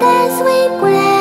dance with grace.